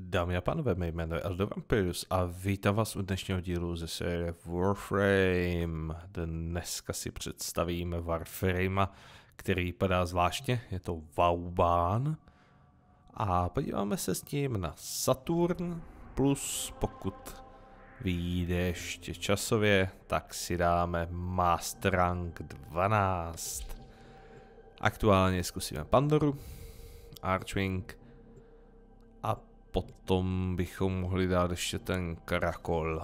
Dámy a pánové, mé jméno je Eldo Vampirus a vítám vás u dnešního dílu ze série Warframe. Dneska si představíme Warframe, který padá zvláštně, je to Vauban. A podíváme se s tím na Saturn, plus pokud vyjde ještě časově, tak si dáme Master Rank 12. Aktuálně zkusíme Pandoru, Archwing potom bychom mohli dát ještě ten karakol.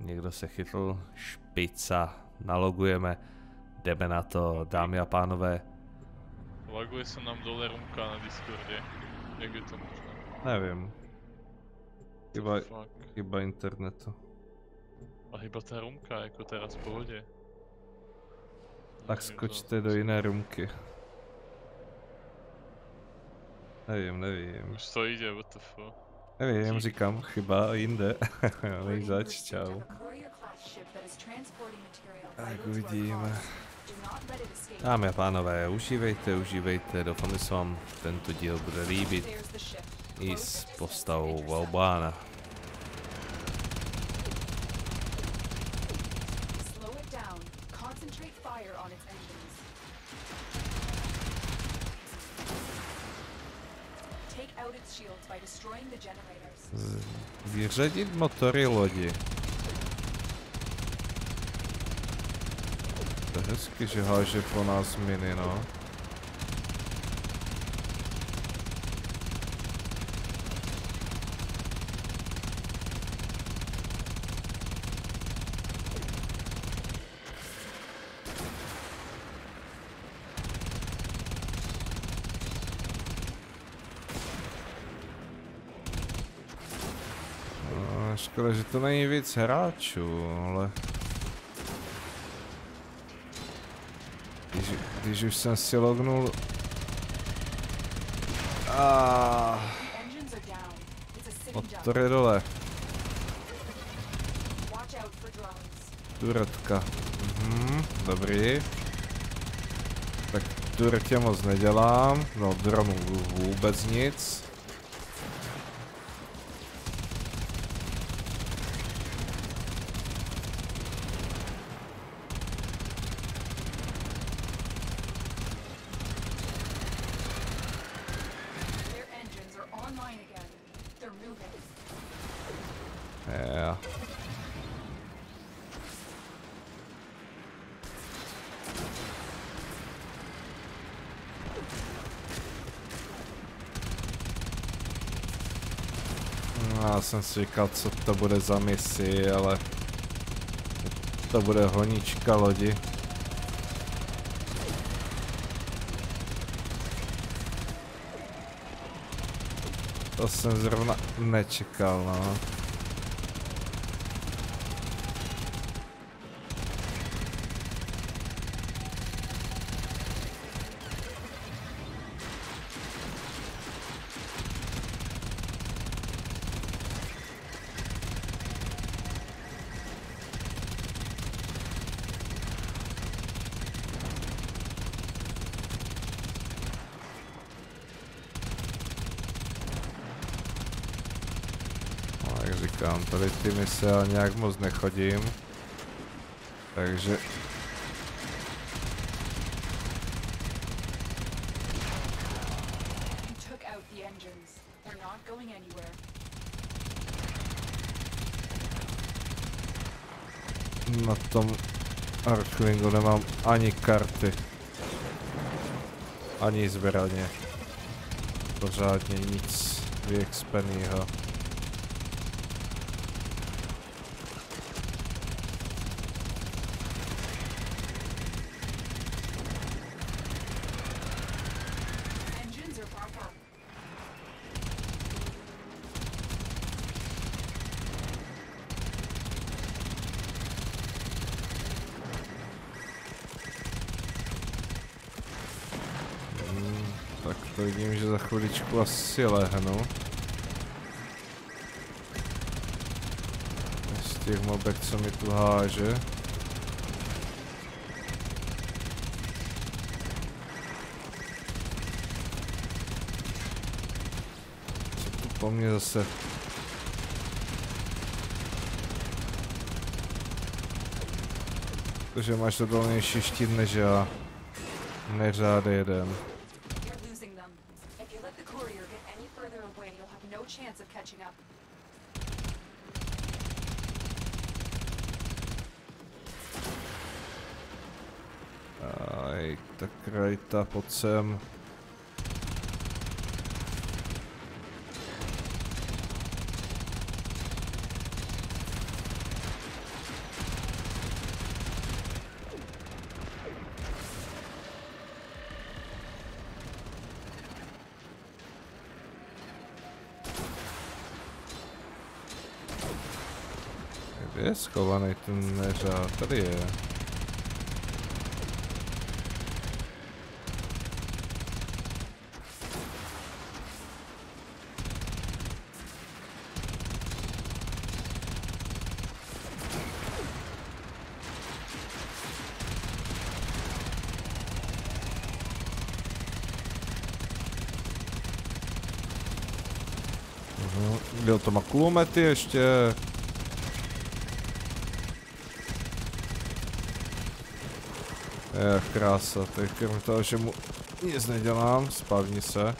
Někdo se chytl, špica, nalogujeme, jdeme na to, dámy a pánové. Laguje se nám dole rumka na Discordě. Jak je to možné? Nevím. Chyba, chyba internetu. A chyba ta rumka, jako teraz v pohodě. Tak skočte do jiné rumky. Nevím, nevím. Už to jde, what the fuck. Nevím, říkám, chyba jinde. Než zač, čau. Tak uvidíme. Dámy a pánové, užívejte, užívejte, doufám, že se vám tento díl bude líbit i s postavou Valbána. Vyřadit motory lodi. To je hezky, že háže po nás miny, no. No, škoda, že to není víc hráčů, ale... Když, když už jsem si lognul... Ah, motor je dole, turetka. Mhm, dobrý. Tak turetě moc nedělám, no dronů vůbec nic. Jsem si říkal, co to bude za misi, ale to bude honička lodi. To jsem zrovna nečekal, no. No, jak říkám, tady ty mise já nějak moc nechodím. Takže na tom Archwingu nemám ani karty. Ani zbraně. Pořádně nic vyexpenýho. Engines are back up. Hmm, tak to vidím, že za chviličku asi lehnu. Z těch mobek, co mi tu háže. po mně zase. Takže máš odolnější štít než já. Neřád jeden. Chance of catching up. Aj, tak pojď sem. Je schovaný ten neřád? Tady je. Kdo to má kulomety ještě? Je, krása, tak kromě toho, že mu nic nedělám, spavni se.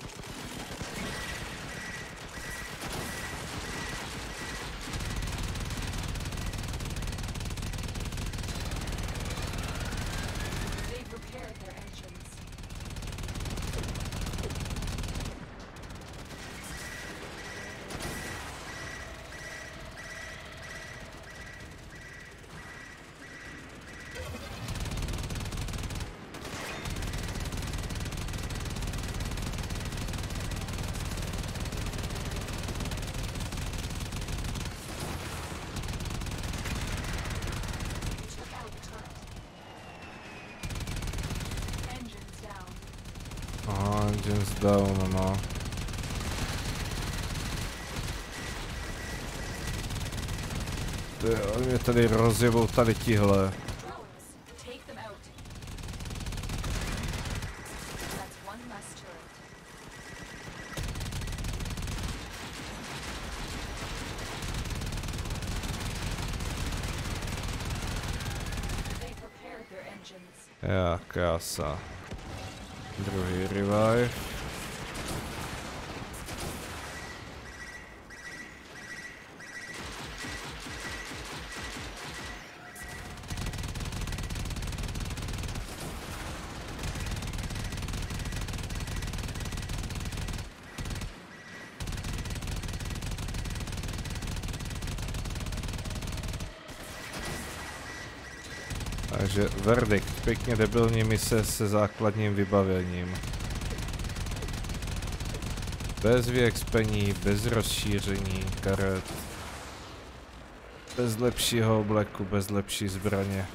Engines down, no. Ty, oni mě tady rozjebou tady tihle. Já, krása. Druhý revive. Verdikt, pěkně debilní mise se základním vybavením. Bez vyexpení, bez rozšíření karet. Bez lepšího obleku, bez lepší zbraně.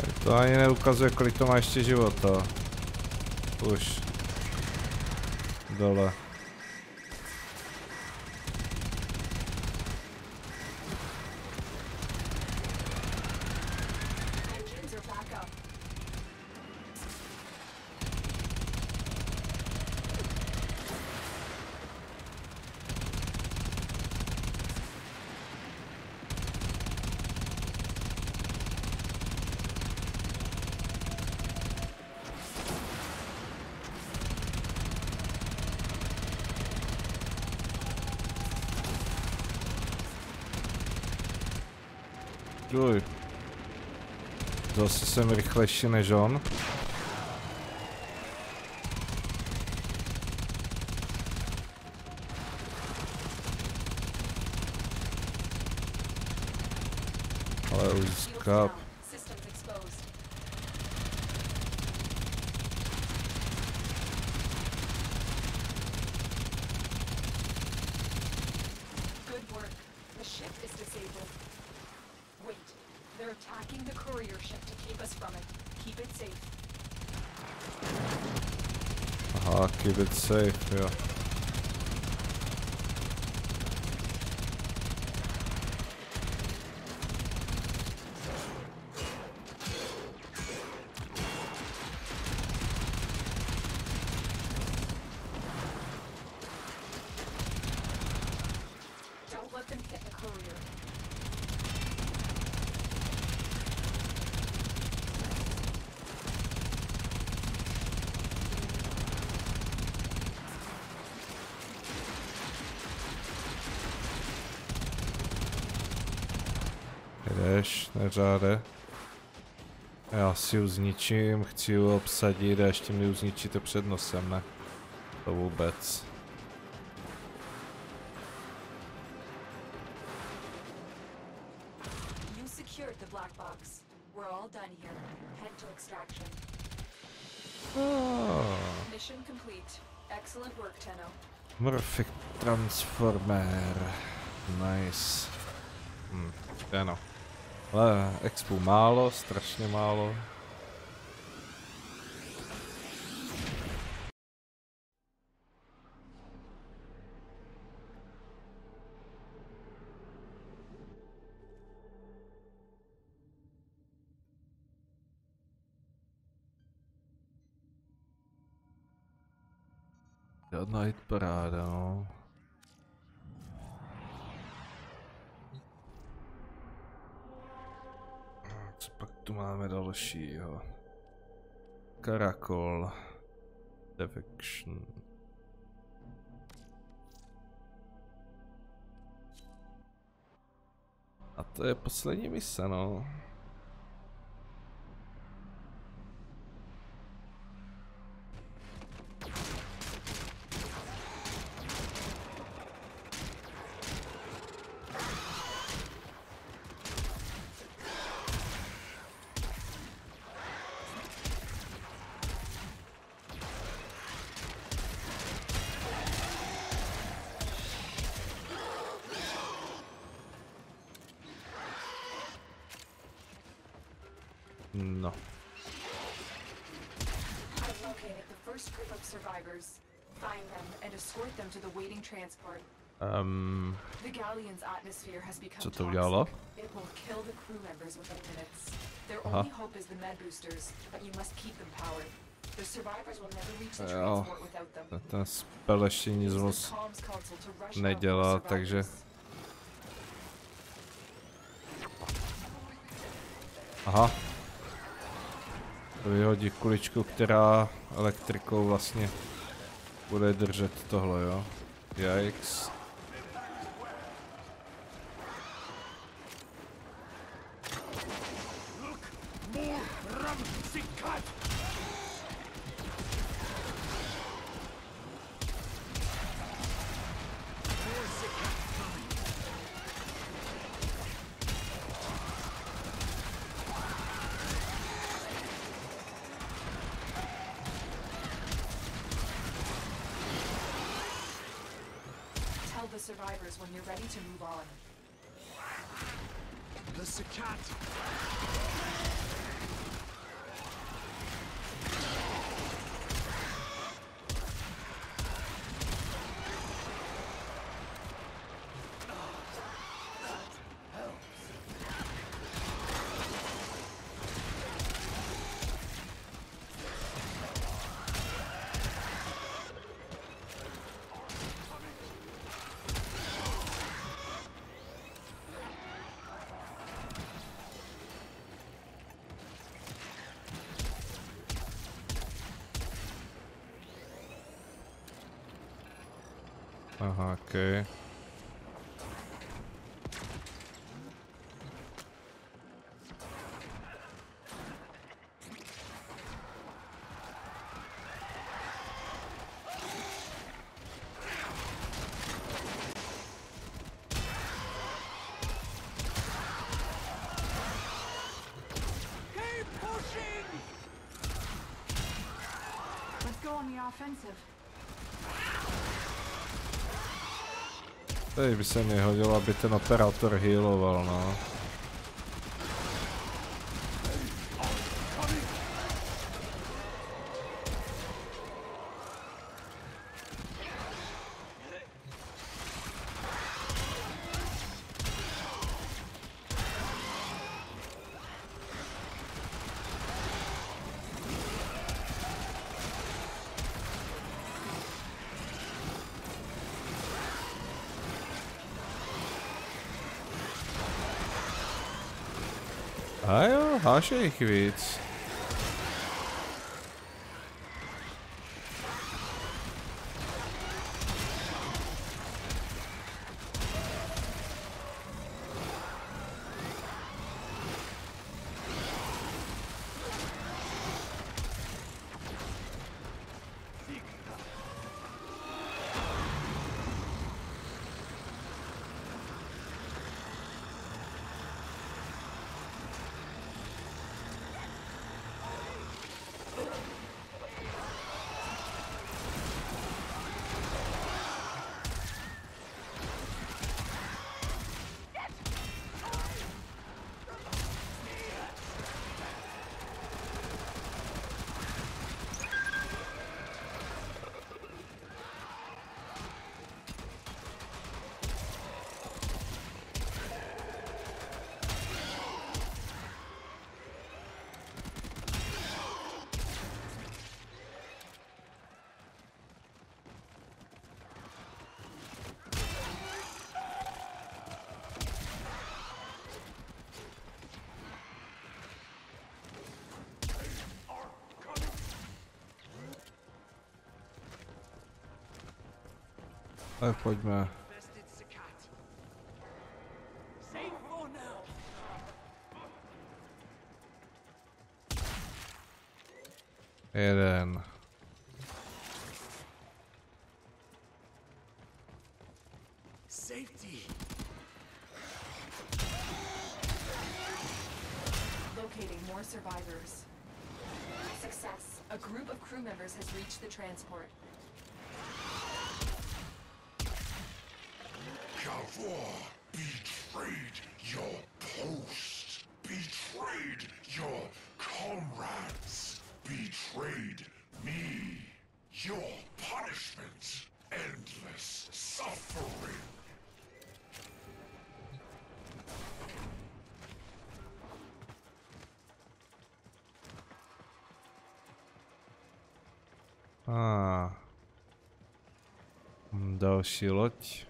Tady To ani neukazuje, kolik to má ještě života. Už. Dole. Stój. Dostosem rychlejšiny žon. Ale už skáp. They're attacking the courier ship to keep us from it. Keep it safe. Aha, keep it safe, jo. Neřáde. Já si ji zničím, chci ji obsadit a ještě mi ji zničíte před nosem, ne? To vůbec. Tenno. Morphic Transformer. Nice. Hm, ano. Ale expu málo, strašně málo. Žádná hit paráda, no. Co pak tu máme dalšího? Karakol. Defection. A to je poslední mise, no. The survivors. Will never reach the Jo. ten spell ještě nic moc to nedělá, takže-. Aha. Vyhodí kuličku, která elektrikou vlastně bude držet tohle, jo. Yikes. Aha, okej. defensive. Tady by se mi hodilo, aby ten operátor healoval, no. A jo, háže jich víc. Tak pojďme. Invested Sakat. Save for now. Jeden. Safety. Locating more survivors. Success. A group of crew members has reached the transport. Kavor betrayed your post, betrayed your comrades, betrayed me. Your punishment, endless suffering. A. Další loď.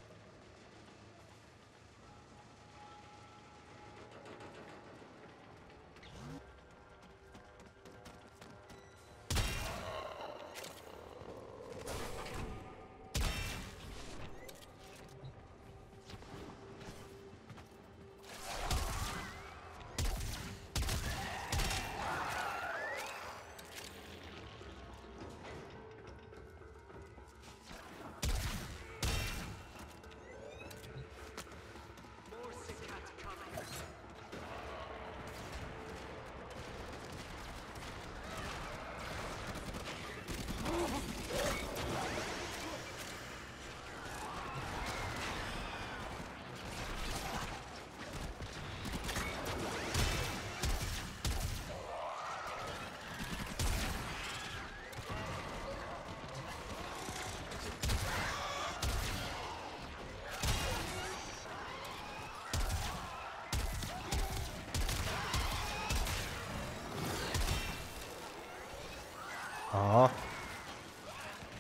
Aha.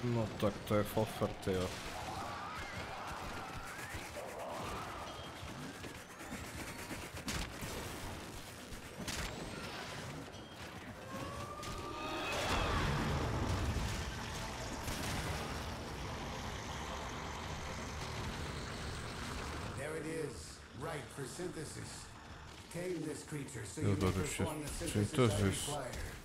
No tak to je fofer, jo. There it is, right for synthesis. Tame this creature so you to may už je perform the synthesis I require.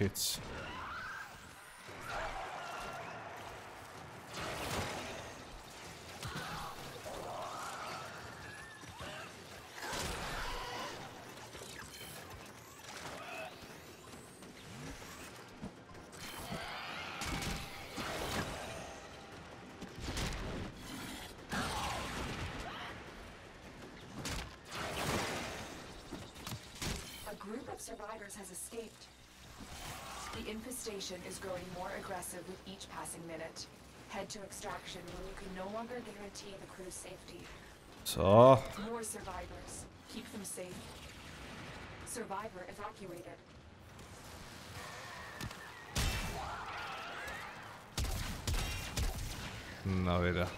shoots. survivors has the infestation is growing more aggressive with each passing minute. Head to extraction when you can no longer guarantee the crew's safety. Co? More survivors. Keep them safe. Survivor evacuated. No vida.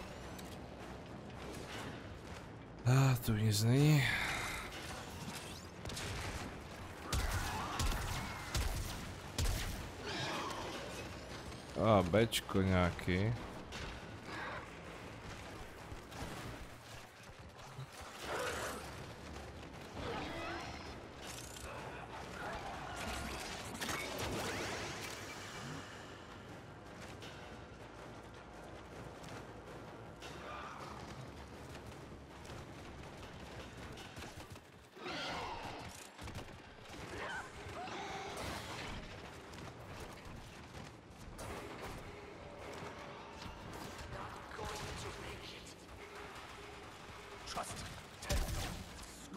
Ah, a tu nic není. A Bčko nějaký.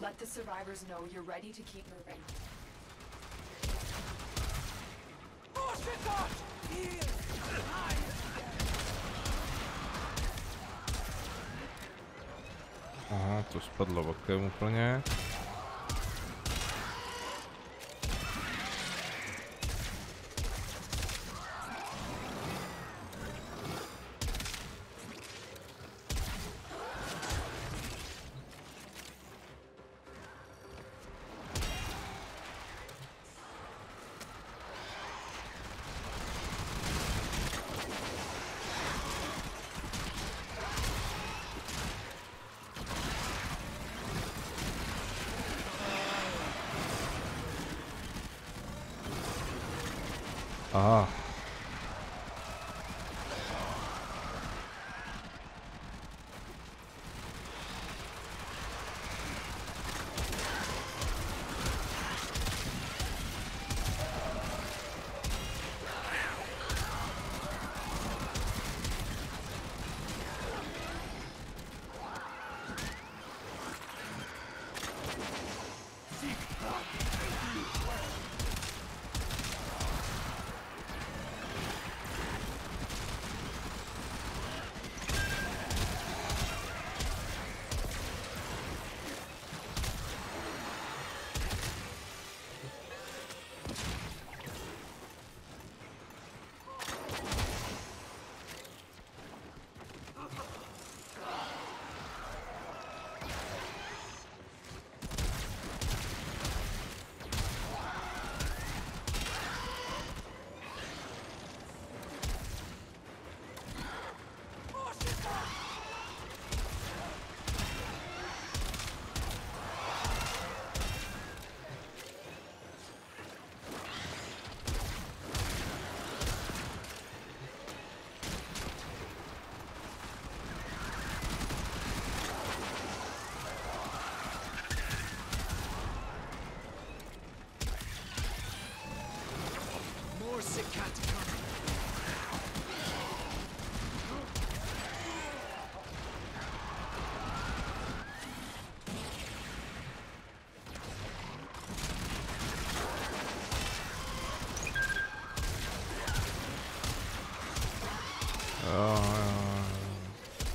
Let the survivors know you're ready to keep moving. Aha, to spadlo bokem úplně. Aha.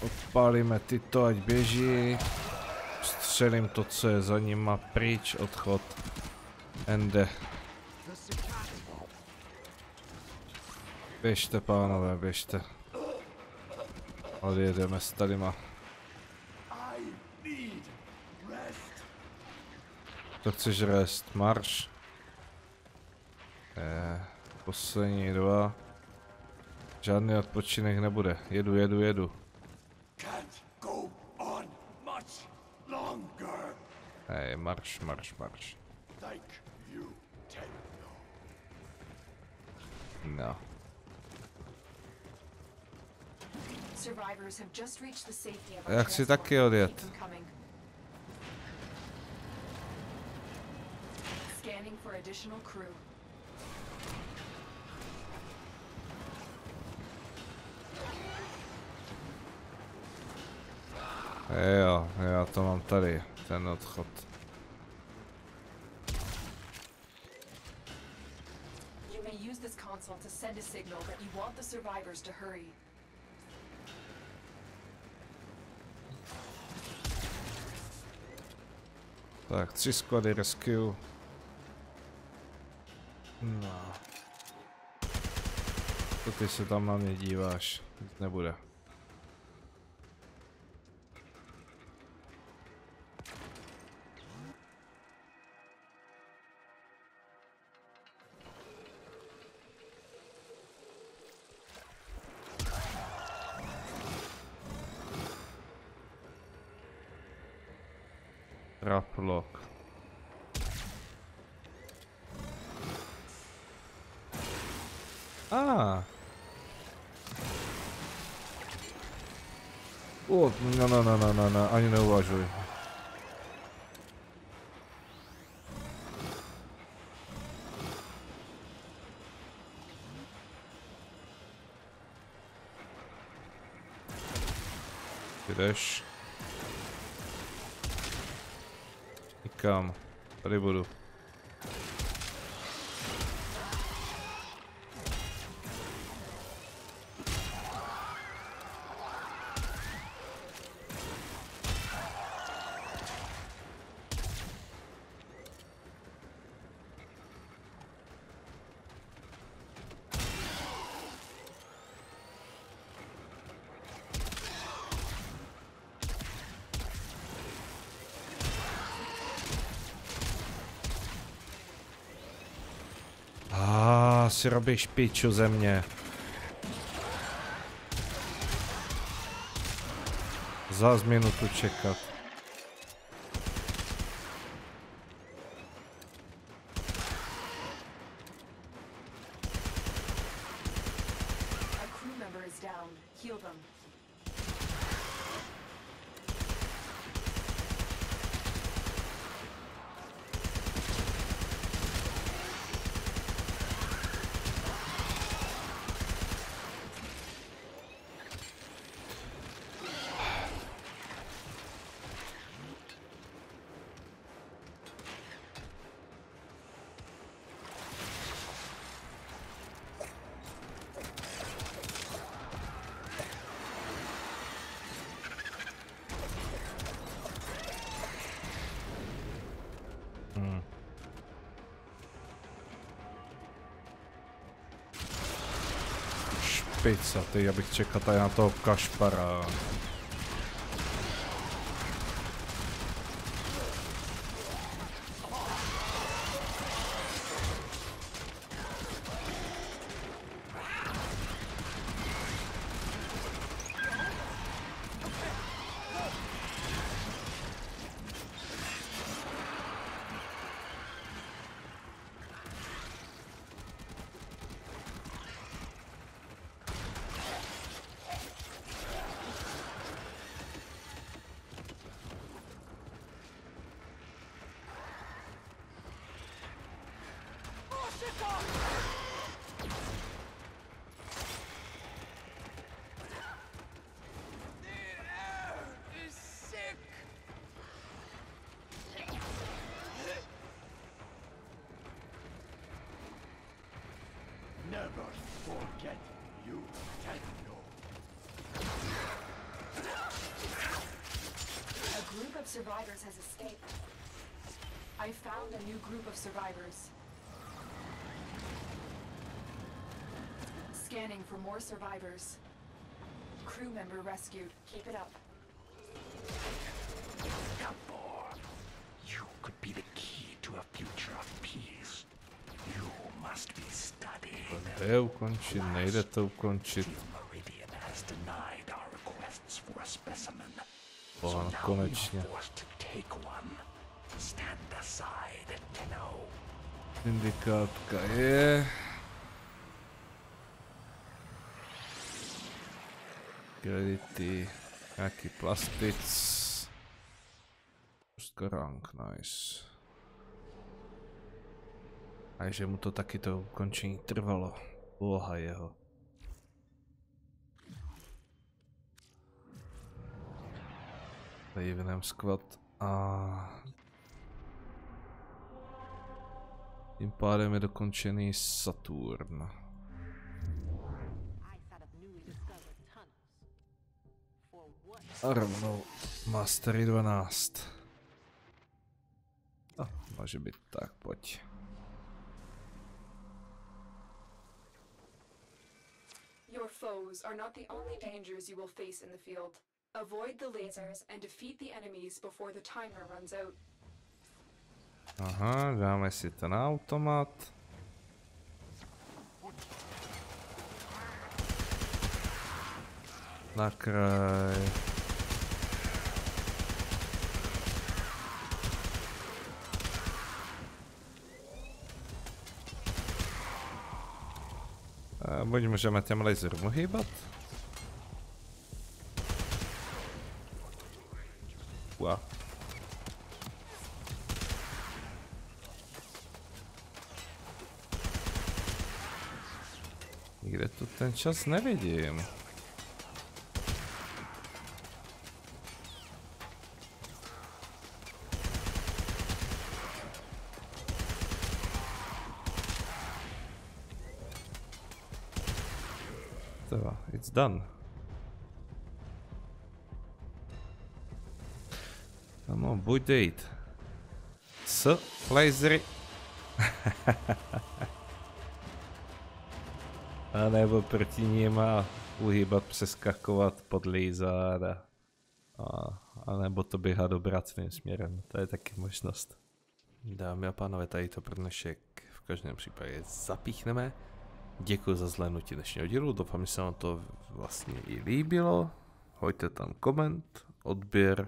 Odpálíme tyto, ať běží. Střelím to, co je za nima, pryč, odchod. Ende. Běžte, pánové, běžte. Odjedeme s tadyma. To chceš rest, marš. Eh, poslední dva. Žádný odpočinek nebude. Jedu, jedu, jedu. Hej, marš, marš, marš. No. Survivors have just reached the safety of Já chci taky odjet. Scanning for additional crew. Jo, já to mám tady, ten odchod. You may use this console to send a signal that you want the survivors to hurry. Tak, tři squady rescue. No. To ty se tam na mě díváš, nic nebude. O, no, no, no, no, no, no, ani neuvažuj. Jdeš. Nikam. Tady budu. Si robíš piču ze mě. Zas minutu čekat. Špica, ty, abych čekal tady na toho kašpara. Never forget you, Techno. A group of survivors has escaped. I found a new group of survivors. Scanning for more survivors. Crew member rescued. Keep it up. Gabor, you could be the key to a future of peace. You, must be studied. Nejde ukončit, nejde to ukončit. Meridian has denied our requests for a specimen. O, so no now konečně. we are forced to take one. Stand aside, Tenno. Syndikátka je. Kredity, nějaký plastic. Rank, nice. A že mu to taky to ukončení trvalo. Úloha jeho. Ravenem Squad a tím pádem je dokončený Saturn. Rovnou Mastery 12. No, může být tak, pojď. Your foes are not the only dangers you will face in the field. Avoid the lasers and defeat the enemies before the timer runs out. Aha, dáme si ten automat. Na kraj. Bądź możemy tym laserem uchybać? Ła. Ile tu ten czas nie wiedziałem. Done. Ano, buď dejít. S lasery. A nebo proti ním a uhýbat, přeskakovat, podlízat a, a, a nebo to běhat obráceným směrem. To je taky možnost. Dámy a pánové, tady to pro dnešek v každém případě zapíchneme. Děkuji za zhlédnutí dnešního dílu, doufám, že se vám to vlastně i líbilo. Hoďte tam koment, odběr,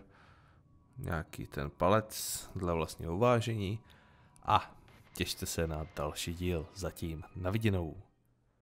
nějaký ten palec dle vlastního uvážení a těšte se na další díl. Zatím na viděnou.